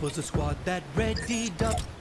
Was a squad that readied up.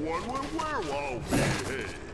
One with werewolf.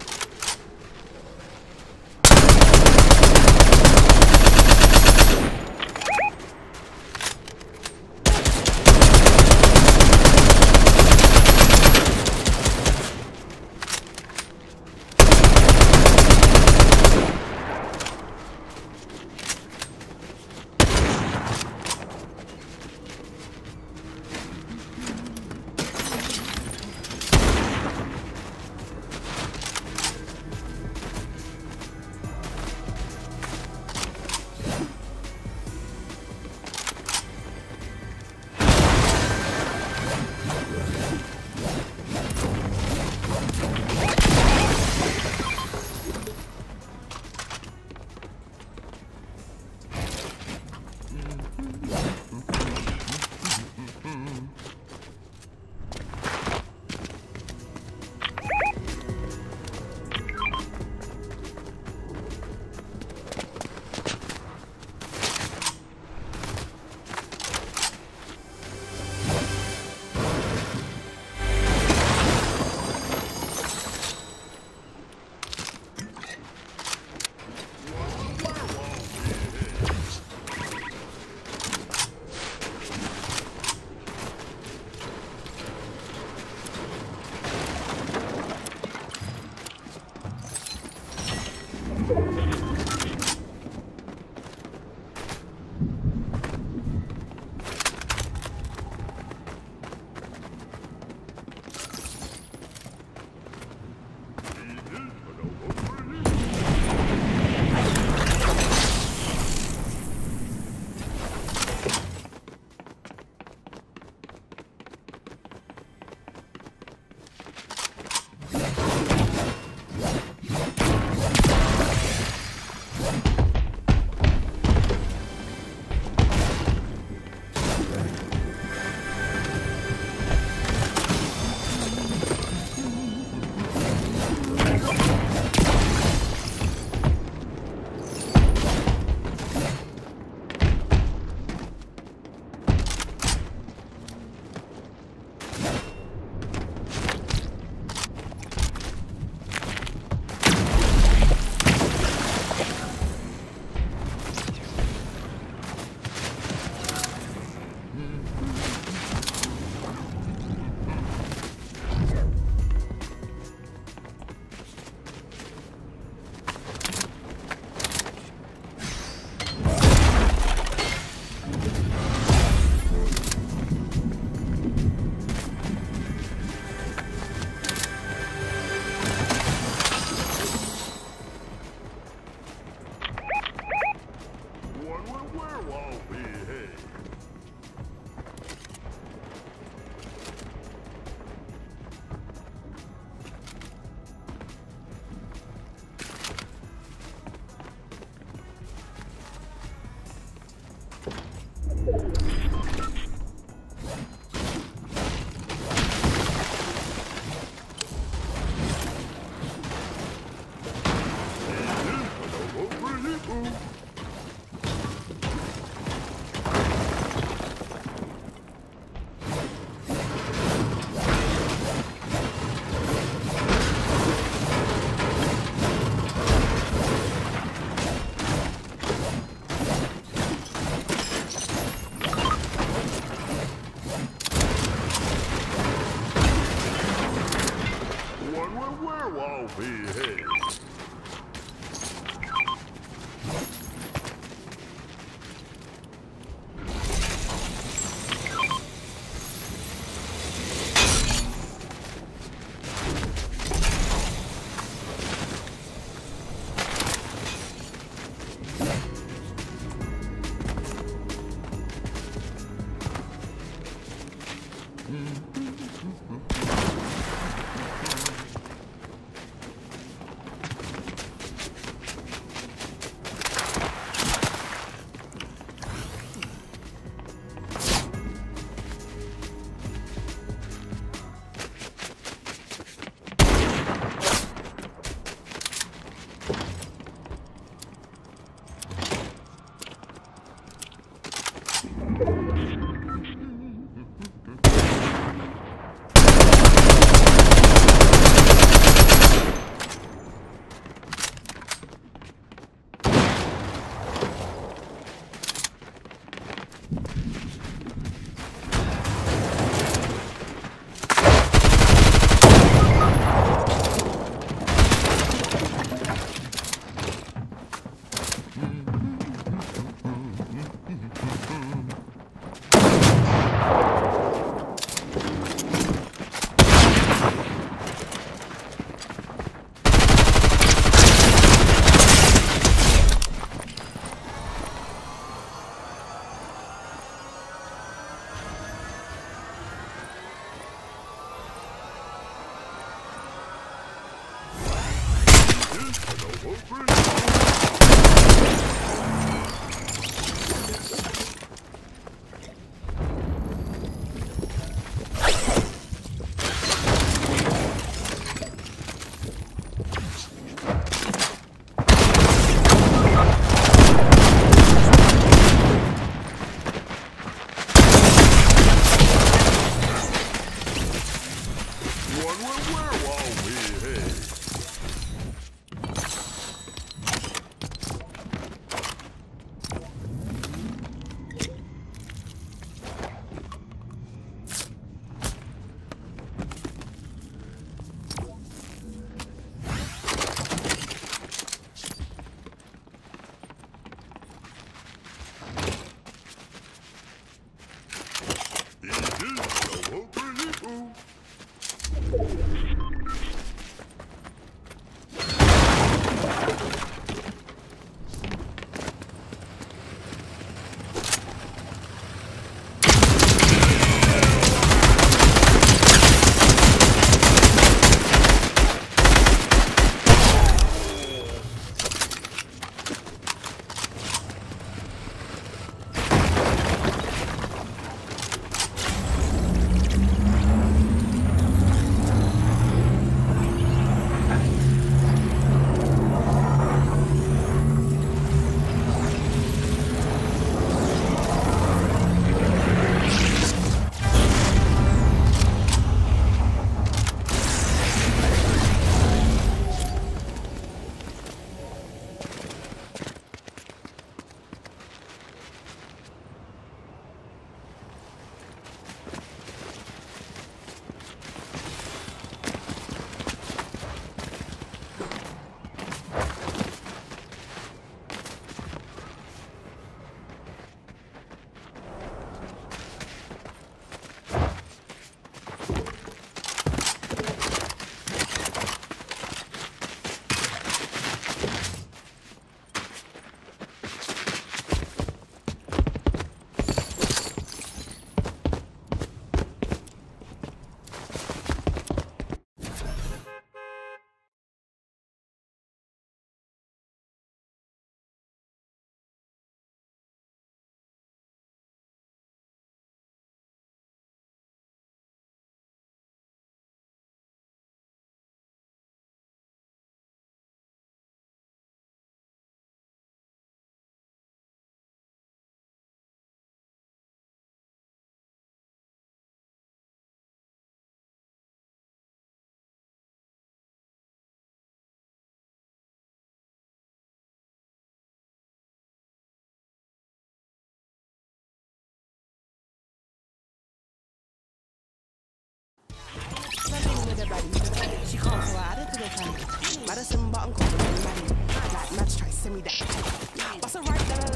She can't so hard to the fan. Madison corner, money. Like match try send me that. Bust a right